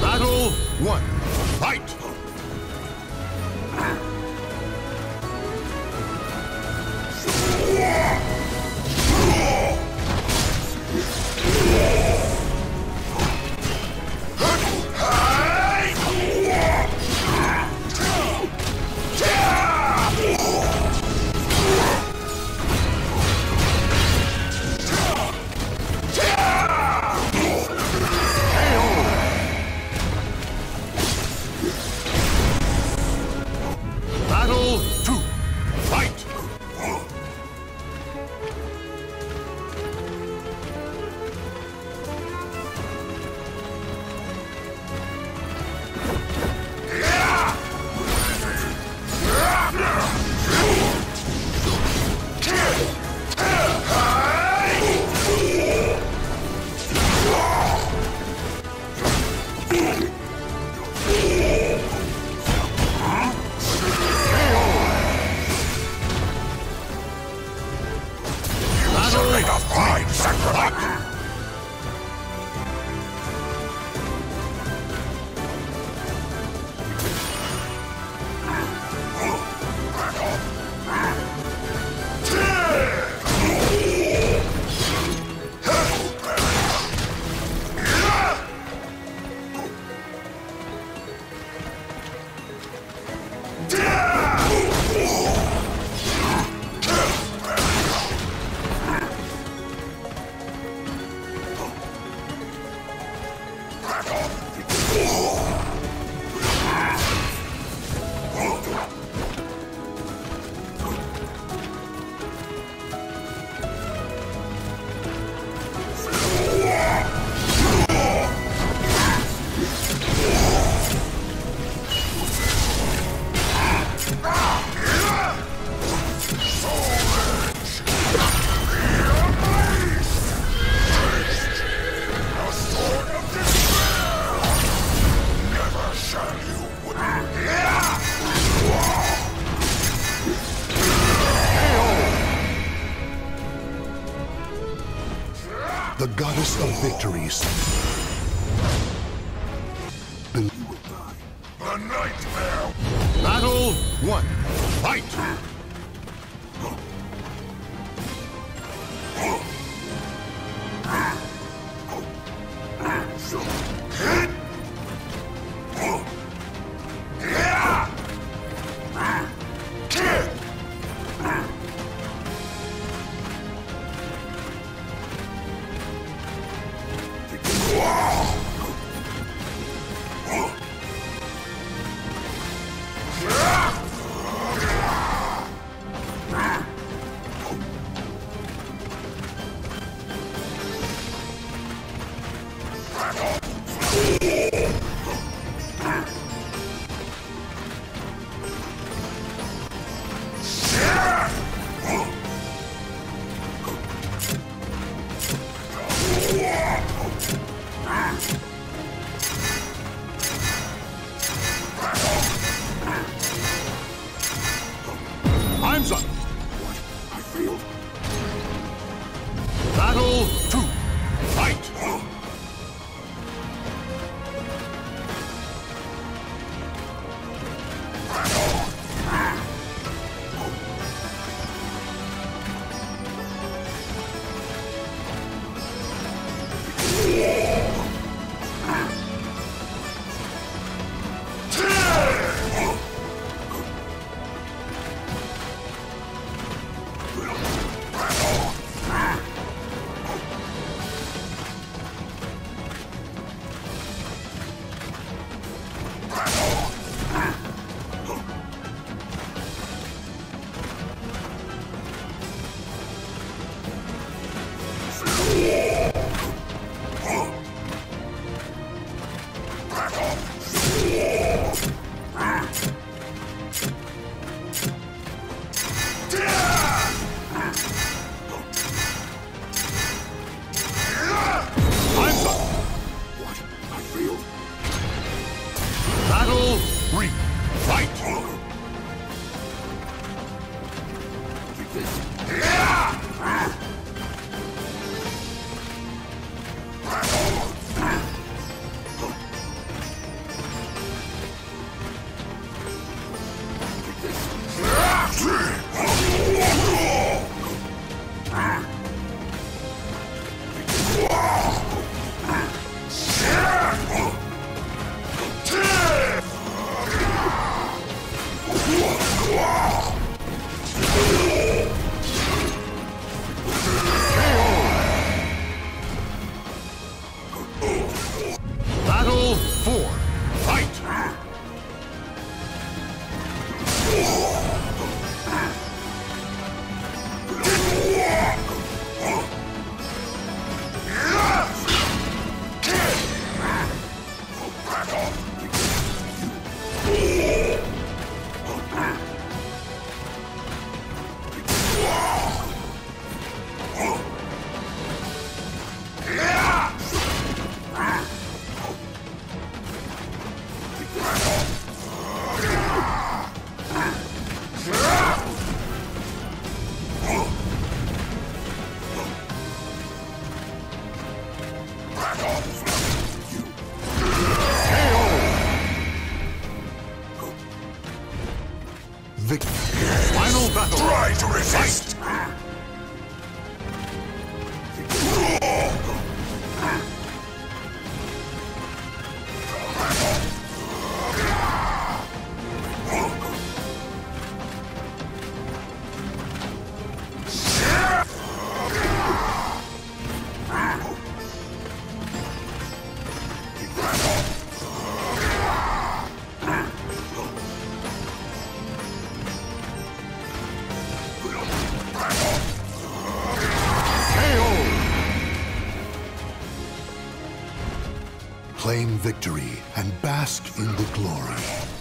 Battle one. Fight! Goddess of victories. Believe. The nightmare! Battle one. Fight! Time's Battle three, fight! To resist. Victory and bask in the glory.